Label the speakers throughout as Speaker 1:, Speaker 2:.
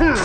Speaker 1: Ooh.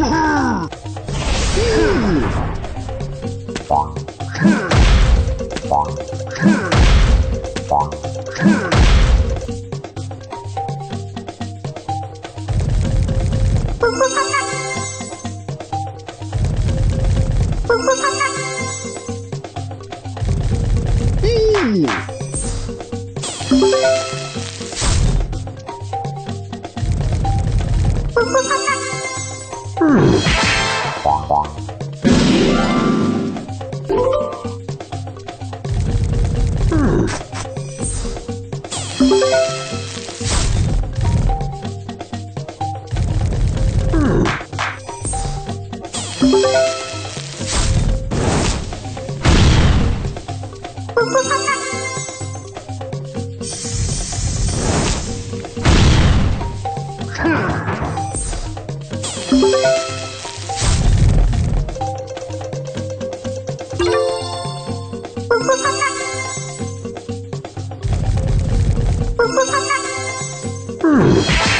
Speaker 1: 美啊 Hmm.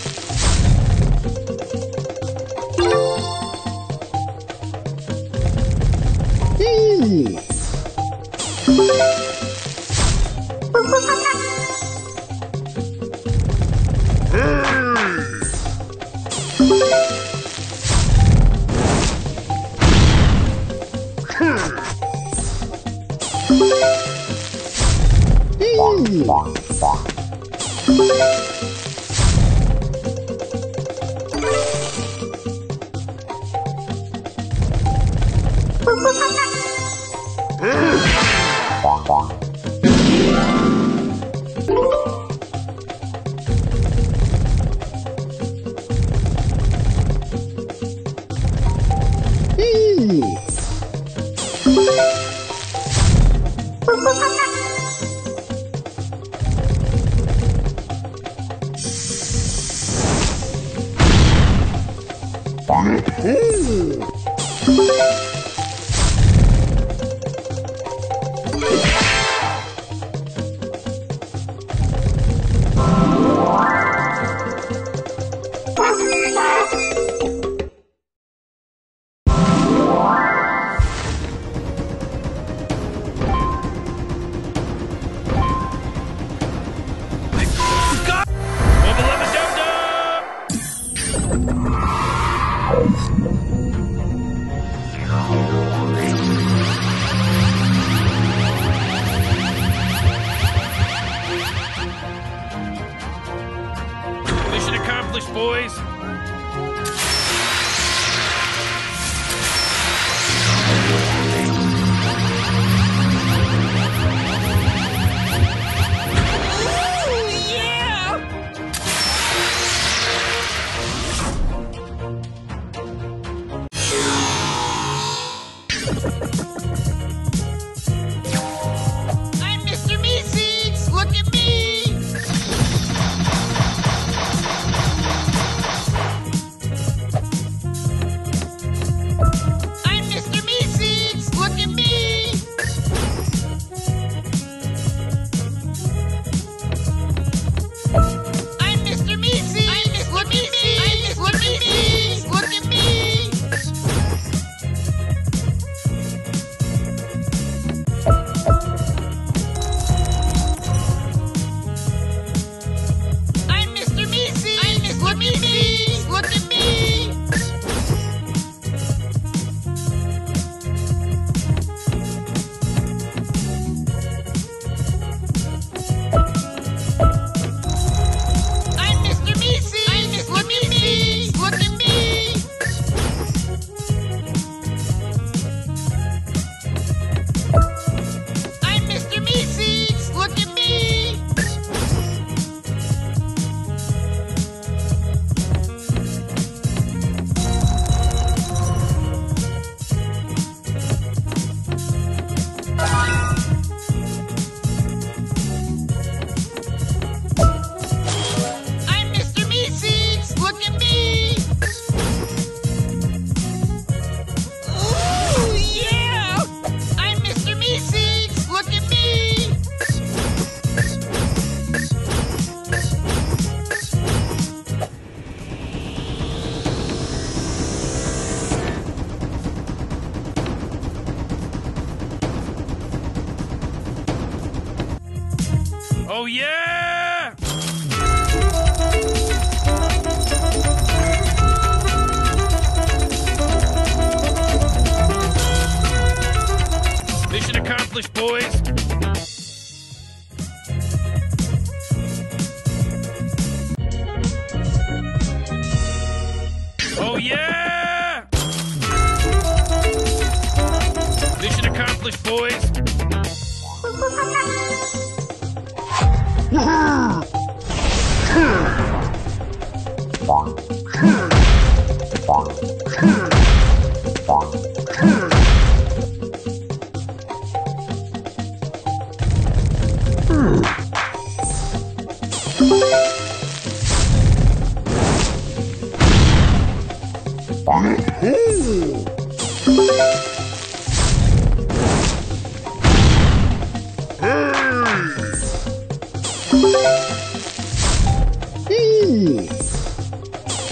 Speaker 2: Yee.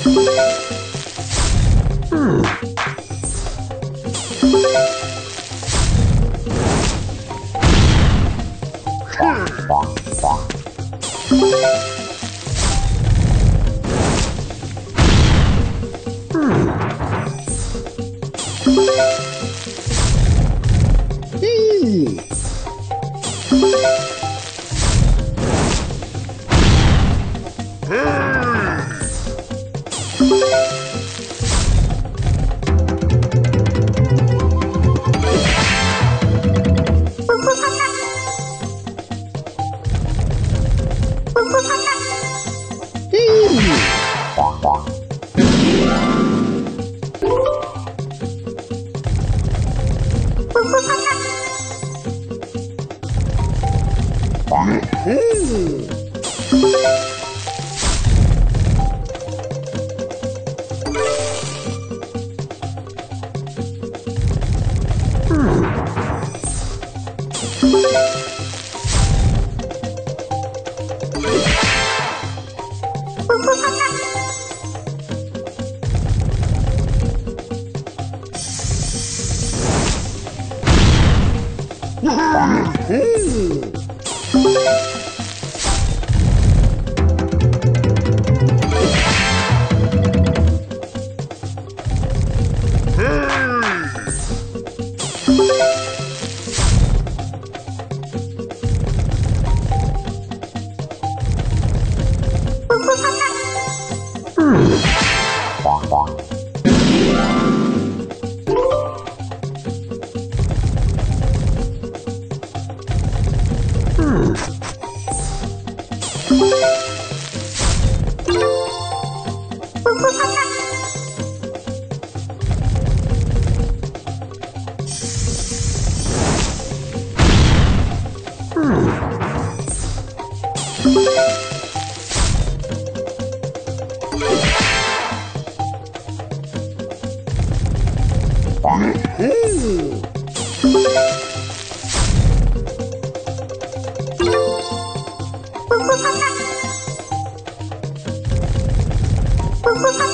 Speaker 2: Hmm. Bye.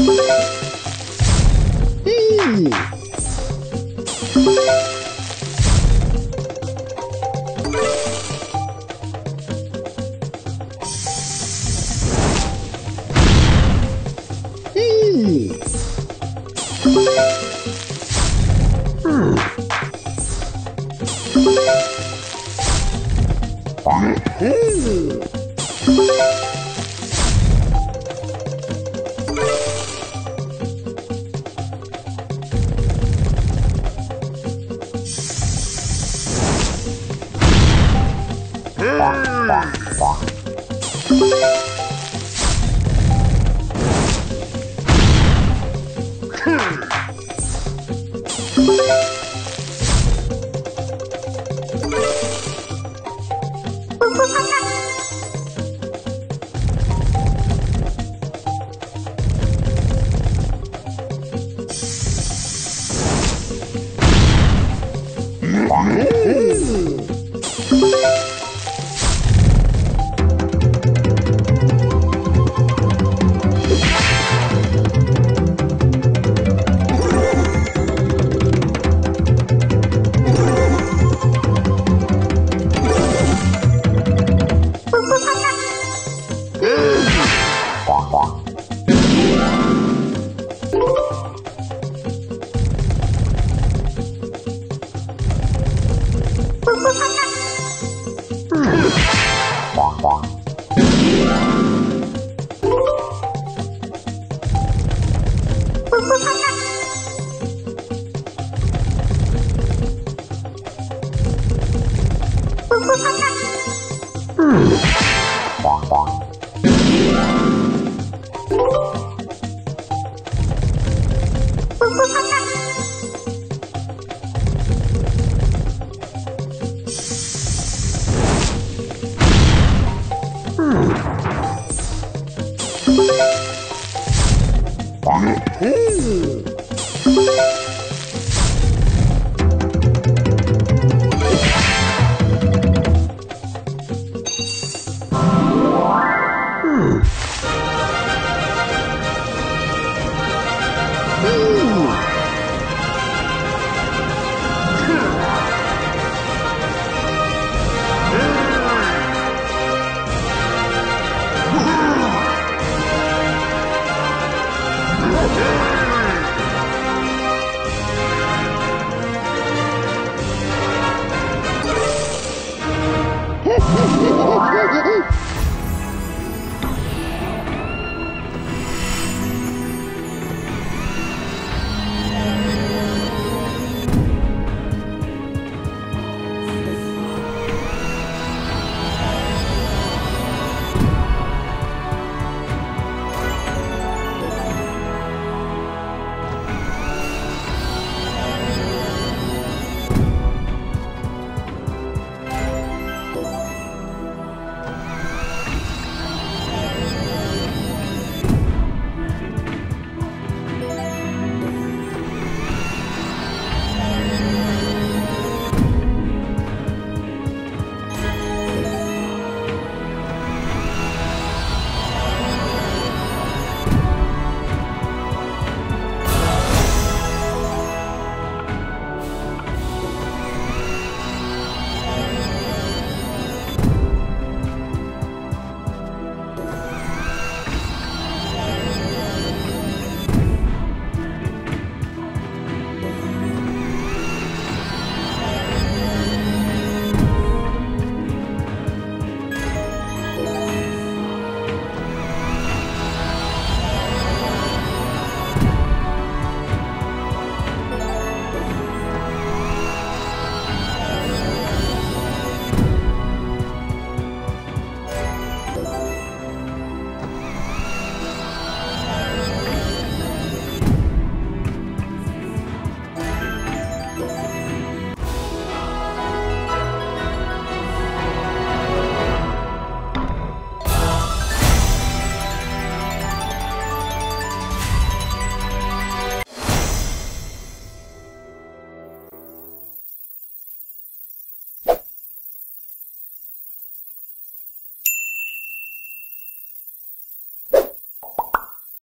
Speaker 2: Woo! Woo!